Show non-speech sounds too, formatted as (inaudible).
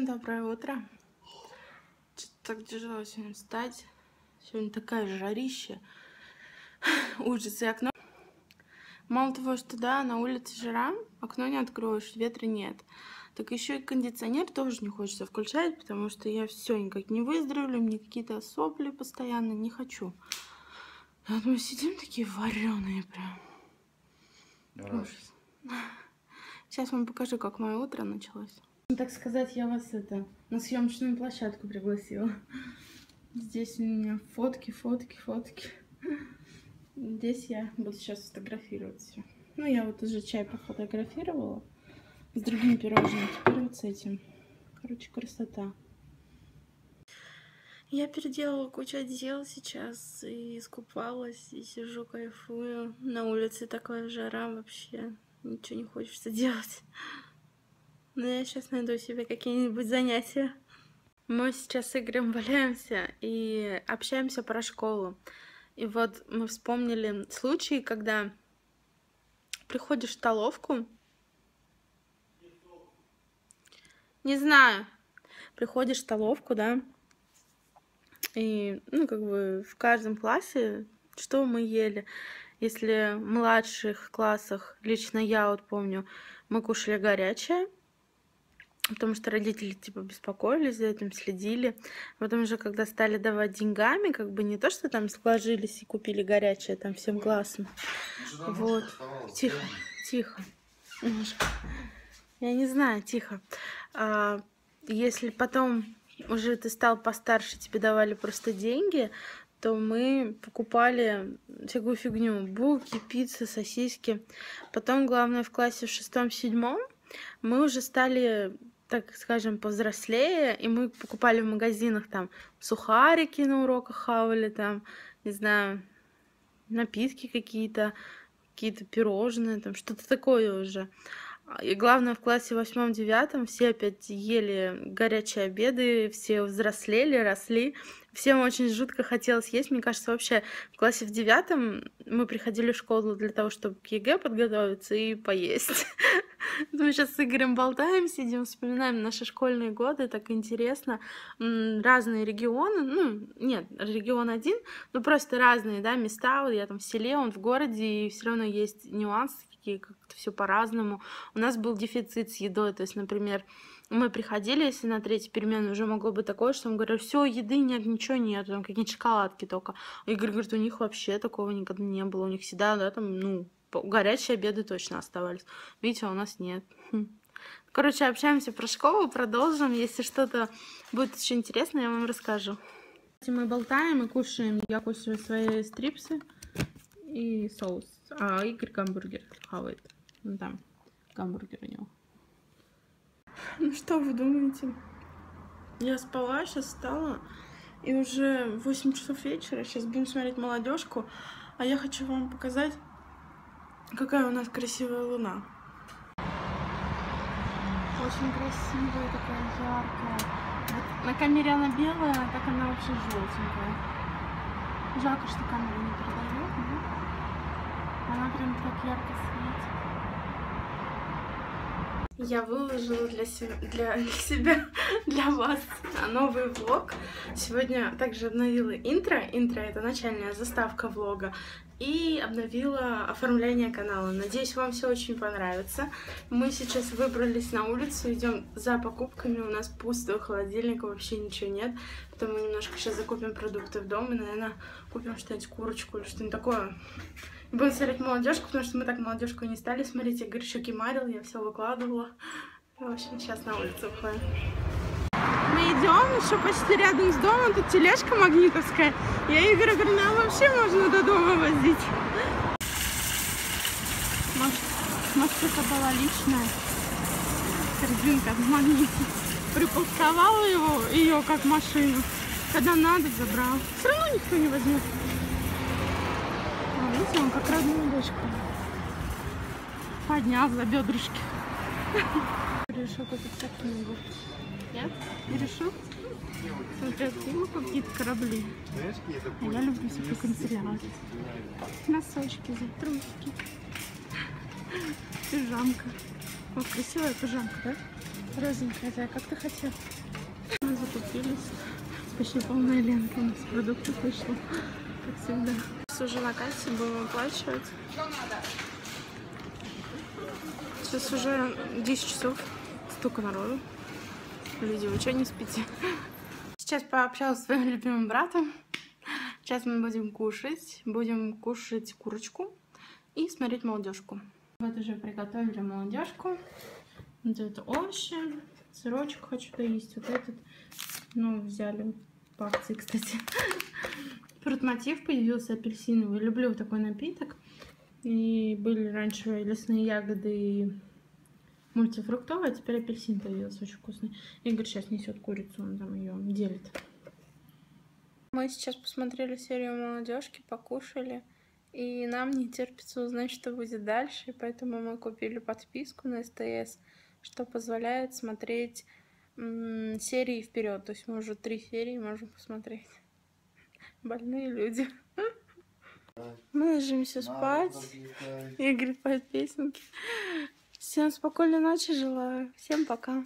Всем доброе утро. Что-то так тяжело сегодня встать. Сегодня такая жарища. (laughs) Ужас и окно. Мало того, что да, на улице жара, окно не откроешь, ветра нет. Так еще и кондиционер тоже не хочется включать, потому что я все никак не выздоровлю, мне какие-то сопли постоянно, не хочу. Вот мы сидим такие вареные прям. Ужас. (laughs) Сейчас вам покажу, как мое утро началось. Так сказать, я вас это на съемочную площадку пригласила. Здесь у меня фотки, фотки, фотки. Здесь я буду сейчас фотографировать все. Ну, я вот уже чай пофотографировала с другим пирожным. Теперь вот с этим. Короче, красота. Я переделала кучу дел сейчас и искупалась, и сижу, кайфую. На улице такая жара вообще. Ничего не хочется (laughs) делать. Но я сейчас найду себе какие-нибудь занятия. Мы сейчас с Игорем валяемся и общаемся про школу. И вот мы вспомнили случаи, когда приходишь в столовку. Не знаю. Приходишь в столовку, да, и, ну, как бы в каждом классе, что мы ели. Если в младших классах, лично я вот помню, мы кушали горячее, потому что родители типа беспокоились за этим, следили. Потом уже, когда стали давать деньгами, как бы не то, что там сложились и купили горячее там всем классом. Вот. Тихо, тихо. Немножко. Я не знаю, тихо. А, если потом уже ты стал постарше, тебе давали просто деньги, то мы покупали всякую фигню. Булки, пиццы, сосиски. Потом, главное, в классе в шестом-седьмом мы уже стали так скажем, повзрослее, и мы покупали в магазинах там сухарики на уроках хавали, там, не знаю, напитки какие-то, какие-то пирожные, там, что-то такое уже. И главное, в классе восьмом-девятом все опять ели горячие обеды, все взрослели, росли. Всем очень жутко хотелось есть. Мне кажется, вообще в классе в девятом мы приходили в школу для того, чтобы к ЕГЭ подготовиться и поесть. (laughs) (laughs) Мы сейчас с Игорем болтаем, сидим, вспоминаем наши школьные годы, так интересно. Разные регионы, ну, нет, регион один, но просто разные, да, места. Вот я там в селе, он в городе, и все равно есть нюансы, такие как-то все по-разному. У нас был дефицит с едой, то есть, например, мы приходили, если на третью перемену уже могло быть такое, что он говорит, все, еды нет, ничего нет, там какие-нибудь шоколадки только. А Игорь говорит, у них вообще такого никогда не было, у них всегда, да, там, ну, горячие обеды точно оставались. Видите, у нас нет. Хм. Короче, общаемся про школу, продолжим. Если что-то будет еще интересно, я вам расскажу. Мы болтаем и кушаем. Я кушаю свои стрипсы и соус. А Игорь гамбургер хавает. Ну там, гамбургер у него. Ну что вы думаете? Я спала, сейчас встала. И уже 8 часов вечера. Сейчас будем смотреть молодежку. А я хочу вам показать, какая у нас красивая луна. Очень красивая, такая яркая. Вот на камере она белая, а так она вообще желтенькая. Жалко, что камера не передает, но она прям так ярко светит. Я выложила для, себя, для (laughs) себя, для вас новый влог. Сегодня также обновила интро. Интро — это начальная заставка влога. И обновила оформление канала. Надеюсь, вам все очень понравится. Мы сейчас выбрались на улицу, идем за покупками. У нас пусто, холодильника вообще ничего нет. Потом мы немножко сейчас закупим продукты в дом и, наверное, купим что-нибудь, курочку или что-нибудь такое. Будем смотреть молодежку, потому что мы так молодежку не стали смотреть. Игорь еще кемарил, я все выкладывала. В общем, сейчас на улицу выходим. Мы идем еще почти рядом с домом, тут тележка магнитовская. Я Игорю говорю, нам вообще можно до дома возить. Может, может это была личная корзинка в магните. Припарковала его, ее как машину. Когда надо, забрал. Все равно никто не возьмет. Видите, он как родную дочку. Поднял за бедрышки. Решил купить книгу. Нет? Не решил? Смотрят фильмы какие-то корабли. А я люблю всякую канцелярию. Носочки, трусики. Пижамка. О, красивая пижамка, да? Розенькая, да, как ты хотел? Мы закупились. Почти полная лента у нас продуктов вышло, как всегда. Сейчас уже на кассе будем оплачивать. Сейчас уже 10 часов, столько народу. Люди, вы что не спите? Сейчас пообщалась с своим любимым братом. Сейчас мы будем кушать. Будем кушать курочку и смотреть молодежку. Вот уже приготовили молодежку. Вот это овощи, сырочек хочу доесть. Вот этот, ну, взяли по акции, кстати. Фрутмотив появился апельсиновый. Люблю такой напиток. И были раньше лесные ягоды и мультифруктовые, а теперь апельсин появился очень вкусный. Игорь сейчас несет курицу, он там ее делит. Мы сейчас посмотрели серию молодежки, покушали. И нам не терпится узнать, что будет дальше. Поэтому мы купили подписку на СТС, что позволяет смотреть серии вперед. То есть мы уже три серии можем посмотреть. Больные люди. Мы ложимся спать. Игорь поет песенки. Всем спокойной ночи желаю. Всем пока.